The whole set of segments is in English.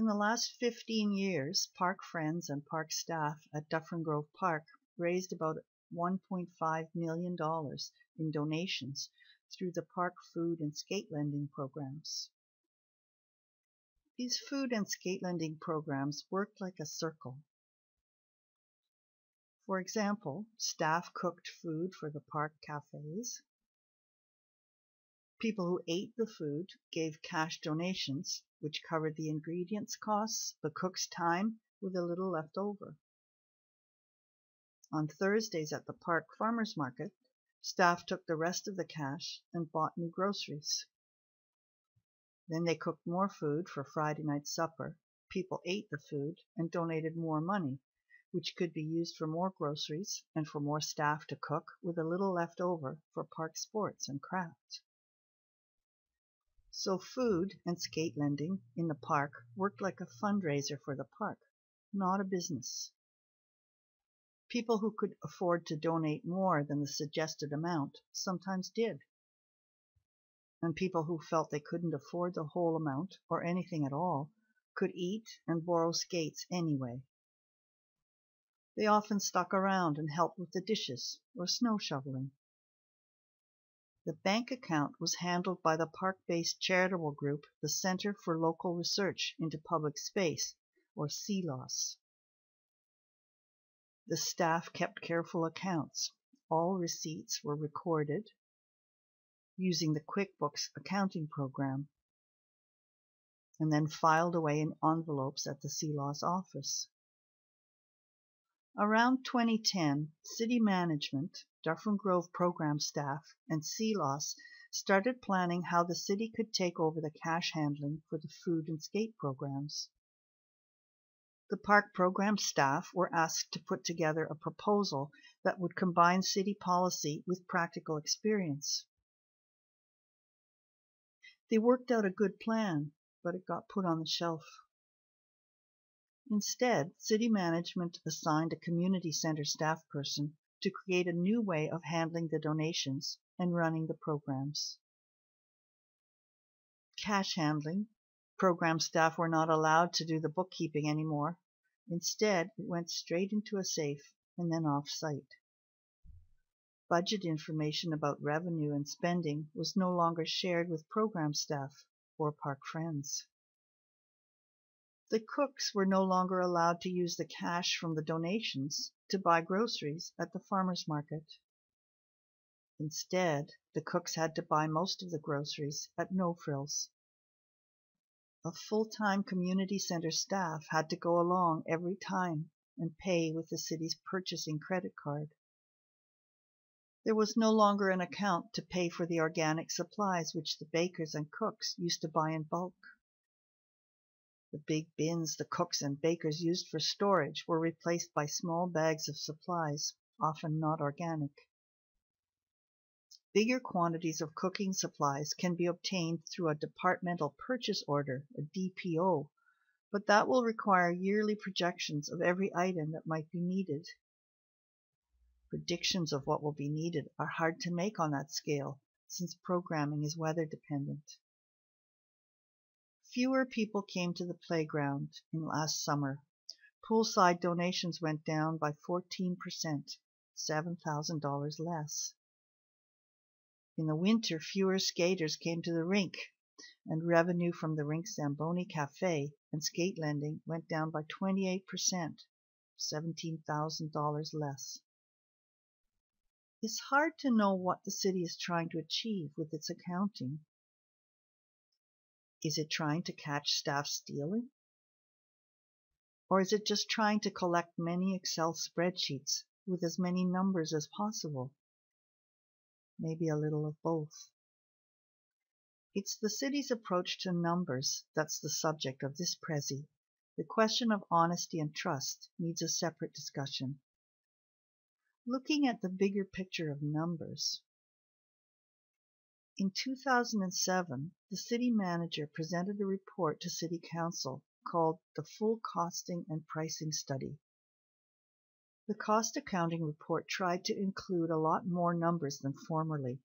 In the last 15 years, park friends and park staff at Dufferin Grove Park raised about $1.5 million in donations through the park food and skate lending programs. These food and skate lending programs worked like a circle. For example, staff cooked food for the park cafes. People who ate the food gave cash donations, which covered the ingredients costs, the cook's time, with a little left over. On Thursdays at the park farmers market, staff took the rest of the cash and bought new groceries. Then they cooked more food for Friday night supper. People ate the food and donated more money, which could be used for more groceries and for more staff to cook with a little left over for park sports and crafts. So food and skate lending in the park worked like a fundraiser for the park, not a business. People who could afford to donate more than the suggested amount sometimes did. And people who felt they couldn't afford the whole amount or anything at all could eat and borrow skates anyway. They often stuck around and helped with the dishes or snow shoveling. The bank account was handled by the park-based charitable group the Centre for Local Research into Public Space, or CELOS. The staff kept careful accounts. All receipts were recorded using the QuickBooks accounting program and then filed away in envelopes at the CELOS office. Around 2010, city management, Dufferin Grove program staff, and CELOS started planning how the city could take over the cash handling for the food and skate programs. The park program staff were asked to put together a proposal that would combine city policy with practical experience. They worked out a good plan, but it got put on the shelf. Instead, city management assigned a community center staff person to create a new way of handling the donations and running the programs. Cash handling. Program staff were not allowed to do the bookkeeping anymore. Instead, it went straight into a safe and then off site. Budget information about revenue and spending was no longer shared with program staff or park friends. The cooks were no longer allowed to use the cash from the donations to buy groceries at the farmers market. Instead, the cooks had to buy most of the groceries at No Frills. A full-time community center staff had to go along every time and pay with the city's purchasing credit card. There was no longer an account to pay for the organic supplies which the bakers and cooks used to buy in bulk. The big bins the cooks and bakers used for storage were replaced by small bags of supplies, often not organic. Bigger quantities of cooking supplies can be obtained through a departmental purchase order, a DPO, but that will require yearly projections of every item that might be needed. Predictions of what will be needed are hard to make on that scale, since programming is weather dependent. Fewer people came to the playground in last summer. Poolside donations went down by 14%, $7,000 less. In the winter, fewer skaters came to the rink, and revenue from the rink's Zamboni Cafe and skate lending went down by 28%, $17,000 less. It's hard to know what the city is trying to achieve with its accounting. Is it trying to catch staff stealing? Or is it just trying to collect many Excel spreadsheets with as many numbers as possible? Maybe a little of both. It's the city's approach to numbers that's the subject of this Prezi. The question of honesty and trust needs a separate discussion. Looking at the bigger picture of numbers, in 2007, the city manager presented a report to city council called the Full Costing and Pricing Study. The cost accounting report tried to include a lot more numbers than formerly,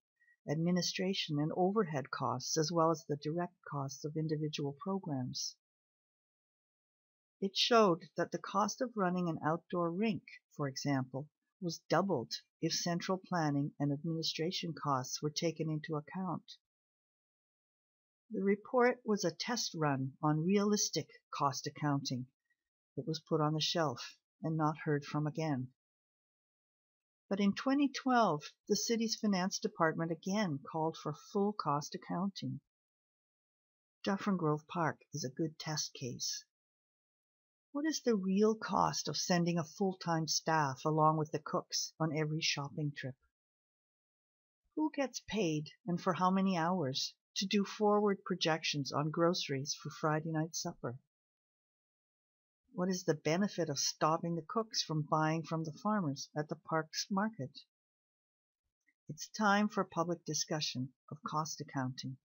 administration and overhead costs as well as the direct costs of individual programs. It showed that the cost of running an outdoor rink, for example, was doubled if central planning and administration costs were taken into account. The report was a test run on realistic cost accounting. It was put on the shelf and not heard from again. But in 2012, the city's finance department again called for full cost accounting. Dufferin Grove Park is a good test case. What is the real cost of sending a full-time staff along with the cooks on every shopping trip? Who gets paid and for how many hours to do forward projections on groceries for Friday night supper? What is the benefit of stopping the cooks from buying from the farmers at the park's market? It's time for public discussion of cost accounting.